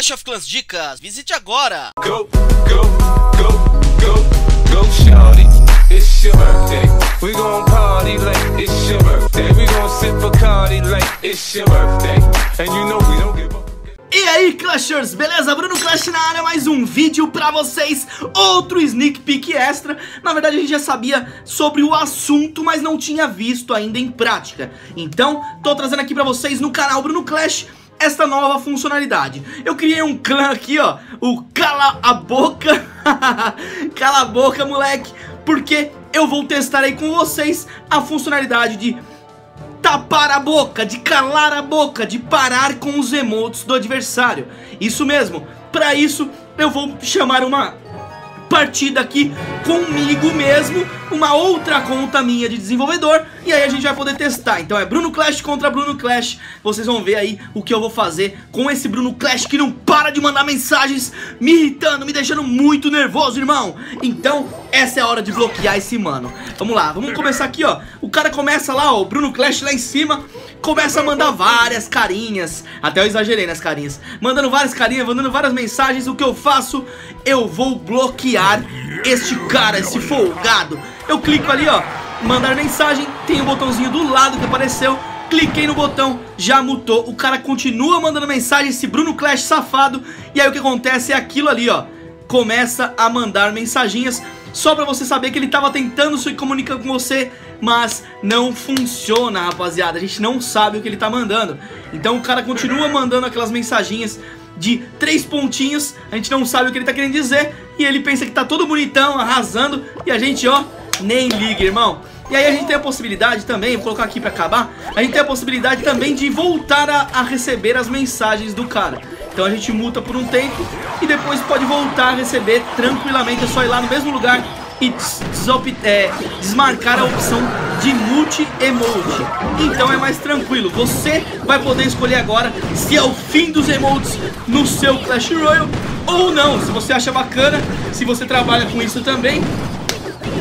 Clash of Clans Dicas, visite agora! Go, go, go, go, go, shorty. It's your birthday. We gon' party like it's your birthday. We gon' sip Bacardi like it's your birthday. And you know we don't give a E aí, Clashers, beleza? Bruno Clash na área, mais um vídeo pra vocês, outro sneak peek extra. Na verdade, a gente já sabia sobre o assunto, mas não tinha visto ainda em prática. Então, tô trazendo aqui pra vocês no canal Bruno Clash esta nova funcionalidade. Eu criei um clã aqui, ó, o Cala a Boca. Cala a Boca, moleque, porque eu vou testar aí com vocês a funcionalidade de tapar a boca, de calar a boca, de parar com os emotes do adversário. Isso mesmo, para isso eu vou chamar uma partida aqui comigo mesmo, uma outra conta minha de desenvolvedor, e aí a gente vai poder testar. Então é Bruno Clash contra Bruno Clash, vocês vão ver aí o que eu vou fazer com esse Bruno Clash que não para de mandar mensagens, me irritando, me deixando muito nervoso, irmão. Então, essa é a hora de bloquear esse mano. Vamos lá, vamos começar aqui, ó. O cara começa lá, ó, o Bruno Clash lá em cima, começa a mandar várias carinhas. Até eu exagerei nas carinhas. Mandando várias carinhas, mandando várias mensagens. O que eu faço? Eu vou bloquear este cara, esse folgado. Eu clico ali, ó, mandar mensagem. Tem o um botãozinho do lado que apareceu. Cliquei no botão, já mutou. O cara continua mandando mensagem, esse Bruno Clash safado. E aí o que acontece é aquilo ali, ó. Começa a mandar mensaginhas só pra você saber que ele tava tentando se comunicar com você, mas não funciona, rapaziada. A gente não sabe o que ele tá mandando. Então o cara continua mandando aquelas mensaginhas de três pontinhos, a gente não sabe o que ele tá querendo dizer, e ele pensa que tá todo bonitão, arrasando, e a gente, ó, nem liga, irmão. E aí a gente tem a possibilidade também, vou colocar aqui pra acabar, a gente tem a possibilidade também de voltar a, a receber as mensagens do cara. Então a gente multa por um tempo e depois pode voltar a receber tranquilamente. É só ir lá no mesmo lugar e é, desmarcar a opção de multi-emote. Então é mais tranquilo. Você vai poder escolher agora se é o fim dos emotes no seu Clash Royale ou não. Se você acha bacana, se você trabalha com isso também.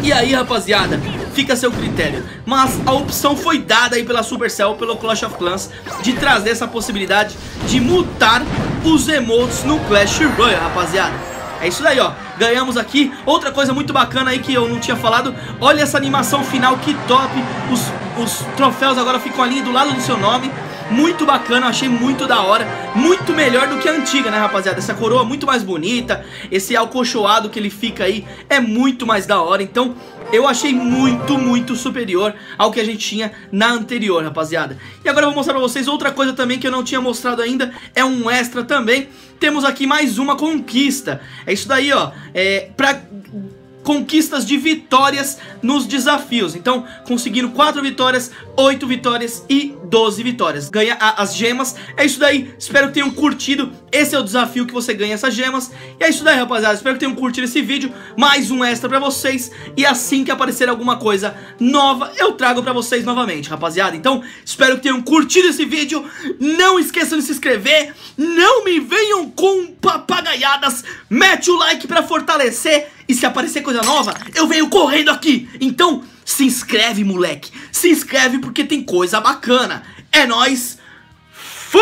E aí, rapaziada, fica a seu critério. Mas a opção foi dada aí pela Supercell, pelo Clash of Clans, de trazer essa possibilidade de mutar os emotes no Clash Royale, rapaziada. É isso daí, ó. Ganhamos aqui. Outra coisa muito bacana aí que eu não tinha falado. Olha essa animação final, que top. Os, os troféus agora ficam ali do lado do seu nome. Muito bacana, achei muito da hora Muito melhor do que a antiga, né rapaziada Essa coroa muito mais bonita Esse alcochoado que ele fica aí É muito mais da hora Então eu achei muito, muito superior ao que a gente tinha na anterior, rapaziada. E agora eu vou mostrar pra vocês outra coisa também que eu não tinha mostrado ainda, é um extra também. Temos aqui mais uma conquista. É isso daí, ó, é pra conquistas de vitórias nos desafios. Então, conseguindo 4 vitórias, 8 vitórias e 12 vitórias. Ganha a, as gemas. É isso daí. Espero que tenham curtido. Esse é o desafio que você ganha essas gemas. E é isso daí, rapaziada. Espero que tenham curtido esse vídeo. Mais um extra pra vocês. E assim que aparecer alguma coisa nova, eu trago pra vocês novamente, rapaziada. Então, espero que tenham curtido esse vídeo. Não esqueçam de se inscrever. Não me venham com papagaiadas. Mete o like pra fortalecer. E se aparecer coisa nova, eu venho correndo aqui. Então, se inscreve, moleque. Se inscreve porque tem coisa bacana. É nóis. Fui!